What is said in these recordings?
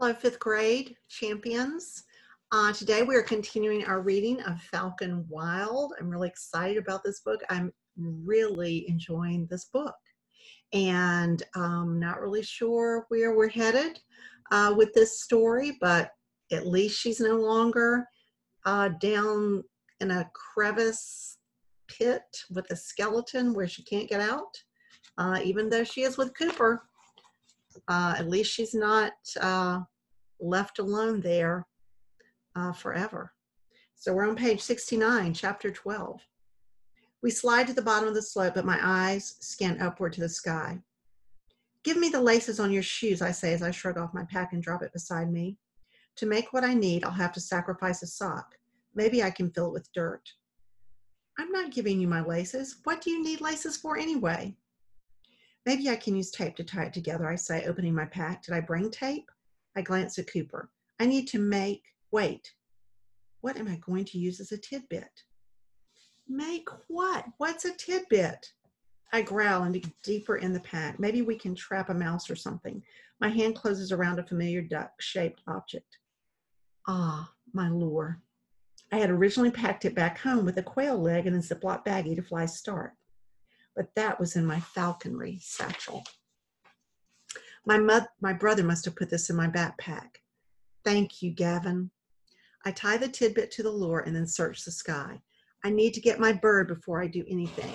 Hello, fifth grade champions. Uh, today we are continuing our reading of Falcon Wild. I'm really excited about this book. I'm really enjoying this book and um, not really sure where we're headed uh, with this story, but at least she's no longer uh, down in a crevice pit with a skeleton where she can't get out, uh, even though she is with Cooper. Uh, at least she's not uh, left alone there uh, forever. So we're on page 69, chapter 12. We slide to the bottom of the slope, but my eyes scan upward to the sky. Give me the laces on your shoes, I say as I shrug off my pack and drop it beside me. To make what I need, I'll have to sacrifice a sock. Maybe I can fill it with dirt. I'm not giving you my laces. What do you need laces for anyway? Maybe I can use tape to tie it together, I say, opening my pack. Did I bring tape? I glance at Cooper. I need to make, wait, what am I going to use as a tidbit? Make what? What's a tidbit? I growl and dig deeper in the pack. Maybe we can trap a mouse or something. My hand closes around a familiar duck shaped object. Ah, my lure. I had originally packed it back home with a quail leg and a Ziploc baggie to fly Stark but that was in my falconry satchel. My, mother, my brother must have put this in my backpack. Thank you, Gavin. I tie the tidbit to the lure and then search the sky. I need to get my bird before I do anything.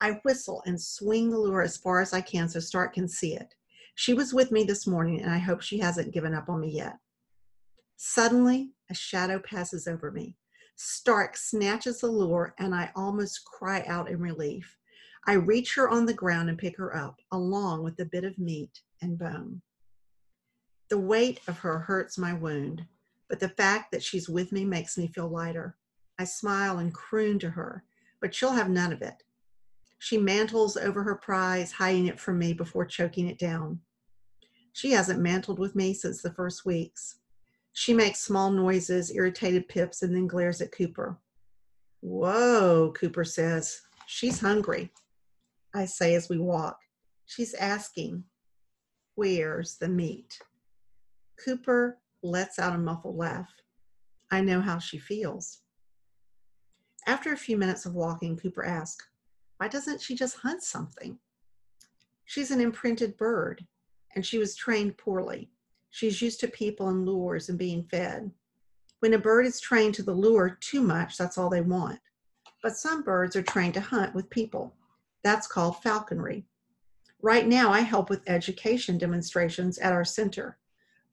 I whistle and swing the lure as far as I can so Stark can see it. She was with me this morning, and I hope she hasn't given up on me yet. Suddenly, a shadow passes over me. Stark snatches the lure, and I almost cry out in relief. I reach her on the ground and pick her up, along with a bit of meat and bone. The weight of her hurts my wound, but the fact that she's with me makes me feel lighter. I smile and croon to her, but she'll have none of it. She mantles over her prize, hiding it from me before choking it down. She hasn't mantled with me since the first weeks. She makes small noises, irritated pips, and then glares at Cooper. Whoa, Cooper says. She's hungry. I say as we walk. She's asking, Where's the meat? Cooper lets out a muffled laugh. I know how she feels. After a few minutes of walking, Cooper asks, Why doesn't she just hunt something? She's an imprinted bird, and she was trained poorly. She's used to people and lures and being fed. When a bird is trained to the lure too much, that's all they want. But some birds are trained to hunt with people. That's called falconry. Right now, I help with education demonstrations at our center.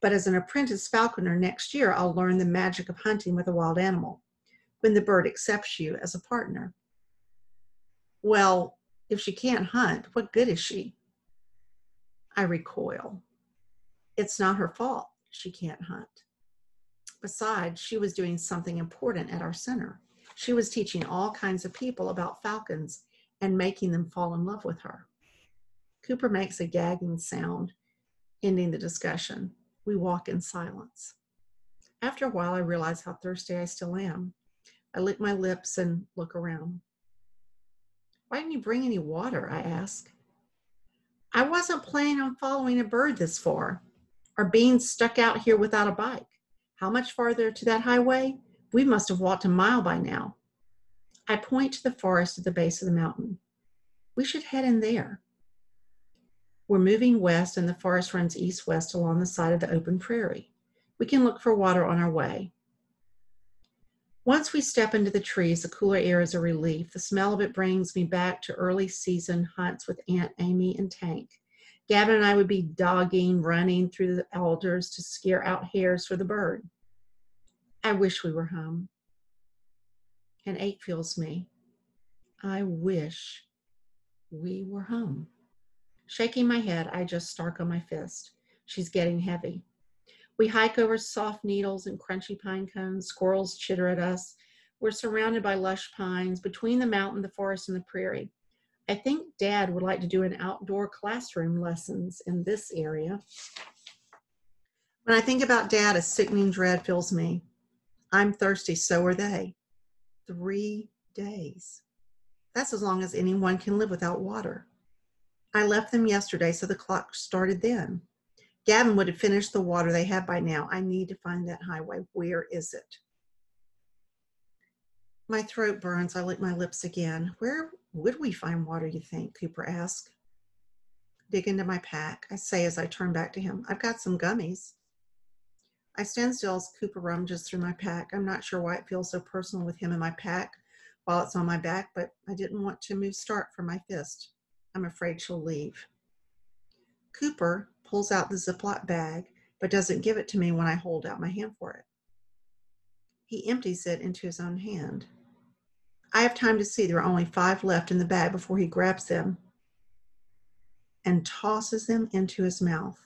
But as an apprentice falconer next year, I'll learn the magic of hunting with a wild animal when the bird accepts you as a partner. Well, if she can't hunt, what good is she? I recoil. It's not her fault she can't hunt. Besides, she was doing something important at our center. She was teaching all kinds of people about falcons and making them fall in love with her. Cooper makes a gagging sound, ending the discussion. We walk in silence. After a while, I realize how thirsty I still am. I lick my lips and look around. Why didn't you bring any water? I ask. I wasn't planning on following a bird this far or being stuck out here without a bike. How much farther to that highway? We must have walked a mile by now. I point to the forest at the base of the mountain. We should head in there. We're moving west, and the forest runs east west along the side of the open prairie. We can look for water on our way. Once we step into the trees, the cooler air is a relief. The smell of it brings me back to early season hunts with Aunt Amy and Tank. Gavin and I would be dogging, running through the alders to scare out hares for the bird. I wish we were home and ache fills me. I wish we were home. Shaking my head, I just Stark on my fist. She's getting heavy. We hike over soft needles and crunchy pine cones. Squirrels chitter at us. We're surrounded by lush pines between the mountain, the forest, and the prairie. I think Dad would like to do an outdoor classroom lessons in this area. When I think about Dad, a sickening dread fills me. I'm thirsty, so are they three days. That's as long as anyone can live without water. I left them yesterday, so the clock started then. Gavin would have finished the water they have by now. I need to find that highway. Where is it? My throat burns. I lick my lips again. Where would we find water, you think? Cooper asked. Dig into my pack, I say as I turn back to him. I've got some gummies. I stand still as Cooper rummages through my pack. I'm not sure why it feels so personal with him in my pack while it's on my back, but I didn't want to move Stark from my fist. I'm afraid she'll leave. Cooper pulls out the Ziploc bag, but doesn't give it to me when I hold out my hand for it. He empties it into his own hand. I have time to see there are only five left in the bag before he grabs them and tosses them into his mouth.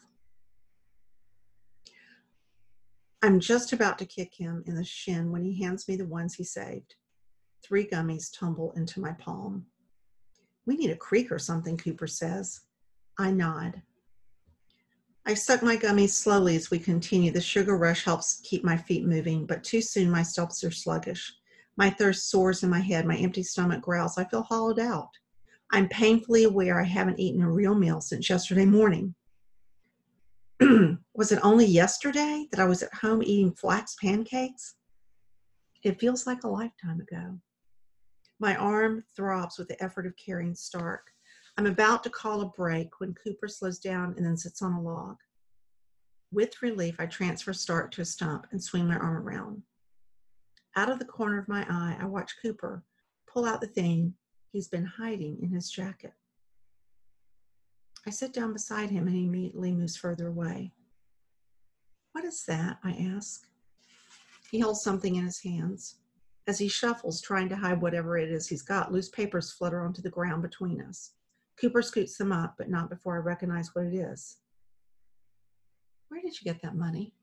I'm just about to kick him in the shin when he hands me the ones he saved. Three gummies tumble into my palm. We need a creek or something, Cooper says. I nod. I suck my gummies slowly as we continue. The sugar rush helps keep my feet moving, but too soon my steps are sluggish. My thirst soars in my head. My empty stomach growls. I feel hollowed out. I'm painfully aware I haven't eaten a real meal since yesterday morning. was it only yesterday that I was at home eating flax pancakes? It feels like a lifetime ago. My arm throbs with the effort of carrying Stark. I'm about to call a break when Cooper slows down and then sits on a log. With relief, I transfer Stark to a stump and swing my arm around. Out of the corner of my eye, I watch Cooper pull out the thing he's been hiding in his jacket. I sit down beside him and he immediately moves further away. What is that? I ask. He holds something in his hands. As he shuffles, trying to hide whatever it is he's got, loose papers flutter onto the ground between us. Cooper scoots them up, but not before I recognize what it is. Where did you get that money?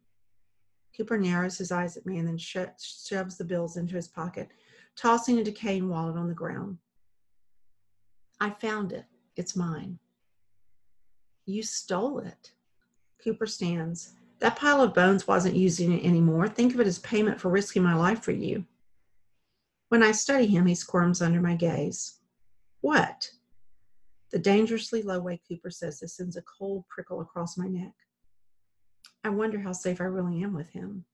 Cooper narrows his eyes at me and then sho- shoves the bills into his pocket, tossing a decaying wallet on the ground. I found it. It's mine. You stole it. Cooper stands. That pile of bones wasn't using it anymore. Think of it as payment for risking my life for you. When I study him, he squirms under my gaze. What? The dangerously low way Cooper says this sends a cold prickle across my neck. I wonder how safe I really am with him.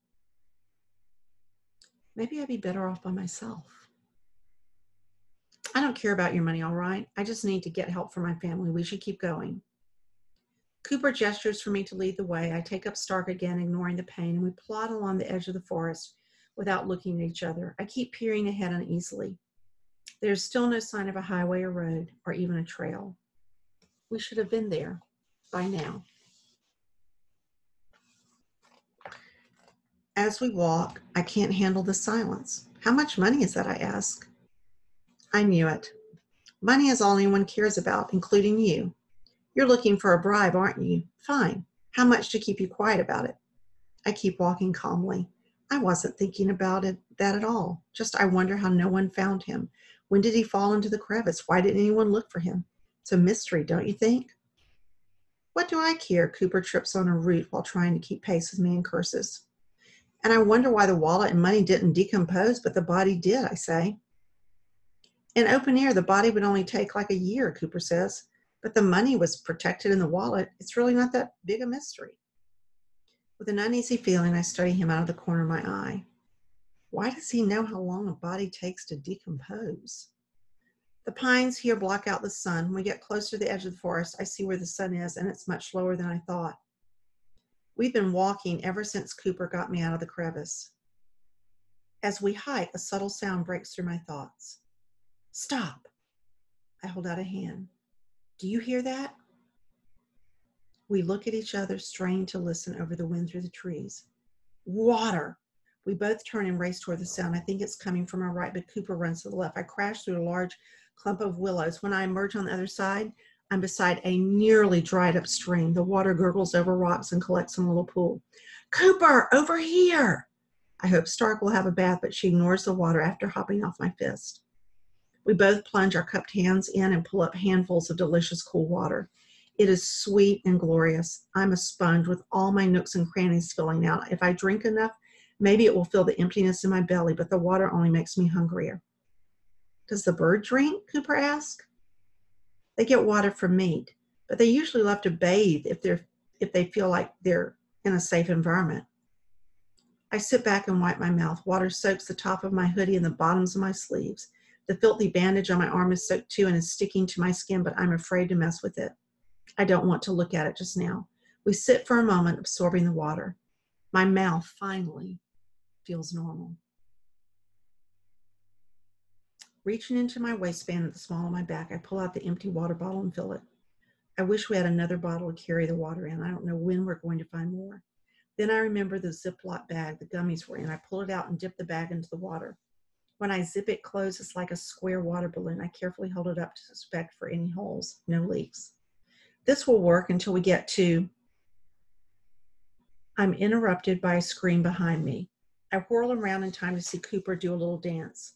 Maybe I'd be better off by myself. I don't care about your money, all right? I just need to get help for my family. We should keep going. Cooper gestures for me to lead the way. I take up Stark again, ignoring the pain, and we plod along the edge of the forest without looking at each other. I keep peering ahead uneasily. There's still no sign of a highway or road or even a trail. We should have been there by now. As we walk, I can't handle the silence. How much money is that? I ask. I knew it. Money is all anyone cares about, including you. You're looking for a bribe, aren't you? Fine. How much to keep you quiet about it? I keep walking calmly. I wasn't thinking about it that at all. Just I wonder how no one found him. When did he fall into the crevice? Why didn't anyone look for him? It's a mystery, don't you think? What do I care? Cooper trips on a root while trying to keep pace with me and curses. And I wonder why the wallet and money didn't decompose, but the body did, I say. In open air, the body would only take like a year, Cooper says, but the money was protected in the wallet. It's really not that big a mystery. With an uneasy feeling, I study him out of the corner of my eye. Why does he know how long a body takes to decompose? The pines here block out the sun. When we get close to the edge of the forest, I see where the sun is, and it's much lower than I thought. We've been walking ever since Cooper got me out of the crevice. As we hike, a subtle sound breaks through my thoughts. Stop! I hold out a hand. Do you hear that? We look at each other, strained to listen over the wind through the trees. Water! We both turn and race toward the sound. I think it's coming from our right, but Cooper runs to the left. I crash through a large clump of willows. When I emerge on the other side, I'm beside a nearly dried up stream. The water gurgles over rocks and collects in a little pool. Cooper, over here! I hope Stark will have a bath, but she ignores the water after hopping off my fist. We both plunge our cupped hands in and pull up handfuls of delicious cool water. It is sweet and glorious. I'm a sponge with all my nooks and crannies filling out. If I drink enough, Maybe it will fill the emptiness in my belly, but the water only makes me hungrier. Does the bird drink? Cooper asked. They get water from meat, but they usually love to bathe if they're if they feel like they're in a safe environment. I sit back and wipe my mouth. Water soaks the top of my hoodie and the bottoms of my sleeves. The filthy bandage on my arm is soaked too and is sticking to my skin, but I'm afraid to mess with it. I don't want to look at it just now. We sit for a moment, absorbing the water. My mouth finally feels normal. Reaching into my waistband at the small of my back, I pull out the empty water bottle and fill it. I wish we had another bottle to carry the water in. I don't know when we're going to find more. Then I remember the Ziploc bag the gummies were in. I pull it out and dip the bag into the water. When I zip it closed, it's like a square water balloon. I carefully hold it up to inspect for any holes, no leaks. This will work until we get to I'm interrupted by a scream behind me. I whirl around in time to see Cooper do a little dance.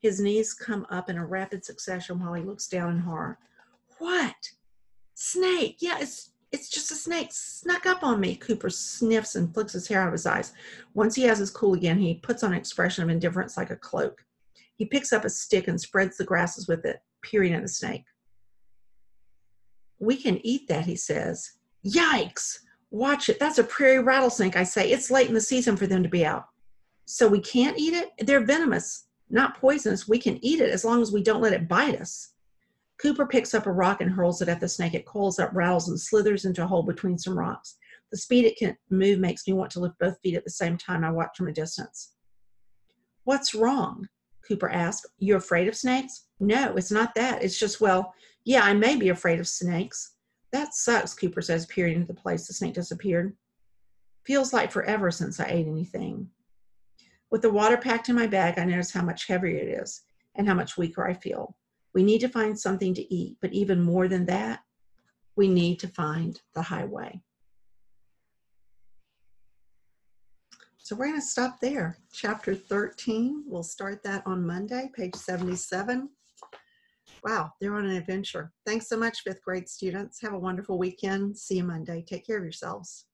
His knees come up in a rapid succession while he looks down in horror. What? Snake. Yeah, it's it's just a snake snuck up on me. Cooper sniffs and flicks his hair out of his eyes. Once he has his cool again, he puts on an expression of indifference like a cloak. He picks up a stick and spreads the grasses with it, peering at the snake. We can eat that, he says. Yikes! Watch it. That's a prairie rattlesnake, I say. It's late in the season for them to be out. So we can't eat it? They're venomous, not poisonous. We can eat it as long as we don't let it bite us. Cooper picks up a rock and hurls it at the snake. It coils up, rattles, and slithers into a hole between some rocks. The speed it can move makes me want to lift both feet at the same time. I watch from a distance. What's wrong? Cooper asked. You afraid of snakes? No, it's not that. It's just, well, yeah, I may be afraid of snakes. That sucks, Cooper says, peering into the place the snake disappeared. Feels like forever since I ate anything. With the water packed in my bag, I notice how much heavier it is and how much weaker I feel. We need to find something to eat, but even more than that, we need to find the highway. So we're going to stop there. Chapter 13, we'll start that on Monday, page 77. Wow, they're on an adventure. Thanks so much, fifth grade students. Have a wonderful weekend. See you Monday. Take care of yourselves.